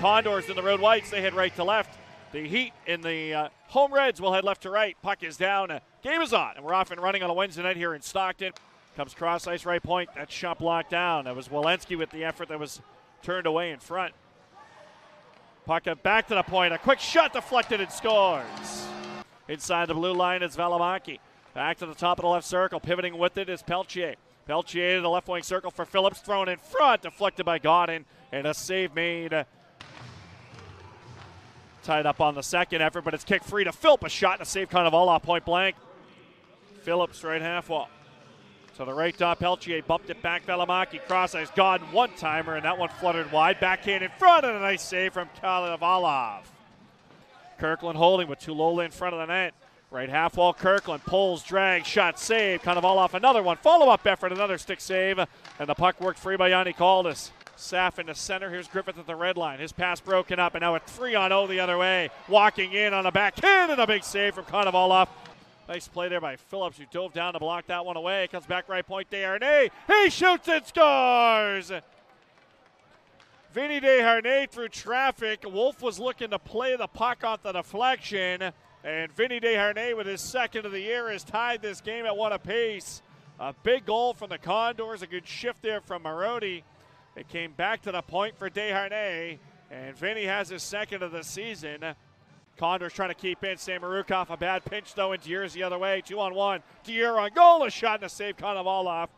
Condors in the road whites, they head right to left. The Heat in the uh, home Reds will head left to right. Puck is down. Game is on. And we're off and running on a Wednesday night here in Stockton. Comes cross ice right point. That shot blocked down. That was Walensky with the effort that was turned away in front. Puck back to the point. A quick shot deflected and scores. Inside the blue line is Valimaki. Back to the top of the left circle. Pivoting with it is Pelletier. Pelletier to the left wing circle for Phillips. Thrown in front. Deflected by Gawdin. And a save made. Tied up on the second effort, but it's kicked free to Philp. A shot and a save kind of all off point blank. Phillips right half wall. To the right top, Pelletier bumped it back. Valimaki cross ice. gone one timer, and that one fluttered wide. Backhand in front, and a nice save from Konovalov. Kirkland holding with Tuulola in front of the net. Right half wall, Kirkland pulls, drag, shot, save. Kind of all off another one. Follow up effort, another stick save, and the puck worked free by Yanni Caldas. Saff in the center. Here's Griffith at the red line. His pass broken up, and now a three on 0 the other way. Walking in on the backhand, and a big save from Konovalov. Nice play there by Phillips, who dove down to block that one away. Comes back right point, Desharnais. He shoots and scores! Vinny Desharnais through traffic. Wolf was looking to play the puck off the deflection. And Vinny Desharnais, with his second of the year, has tied this game at one apiece. A big goal from the Condors. A good shift there from Marody. It came back to the point for Desharnais. And Vinny has his second of the season. Condors trying to keep in. Samorukov, a bad pinch though, and Diers the other way. Two on one. Dier on goal. A shot and a save, off.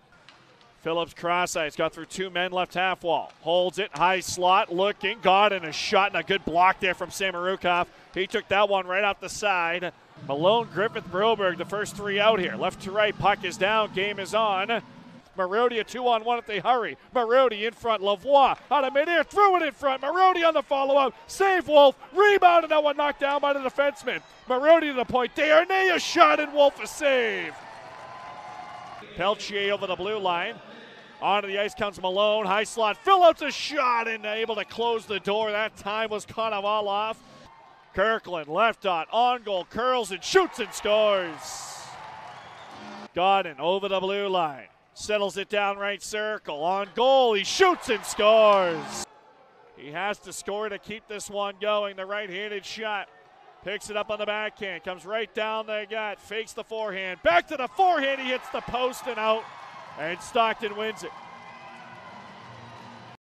Phillips cross ice, got through two men left half wall. Holds it, high slot, looking, got in a shot and a good block there from Samorukov. He took that one right off the side. Malone, Griffith, Broberg, the first three out here. Left to right, puck is down, game is on. Marody a two on one if they hurry. Marody in front. Lavoie out of midair. Threw it in front. Marody on the follow up. Save Wolf. Rebound and that one knocked down by the defenseman. Marody to the point. Desharnais a shot and Wolf a save. Pelletier over the blue line. Onto the ice comes Malone. High slot. Phillips a shot and able to close the door. That time was kind of all off. Kirkland left dot on goal. Curls and shoots and scores. Gawdin over the blue line. Settles it down right circle. On goal, he shoots and scores. He has to score to keep this one going. The right handed shot. Picks it up on the backhand. Comes right down the gut. Fakes the forehand. Back to the forehand. He hits the post and out. And Stockton wins it.